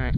Alright.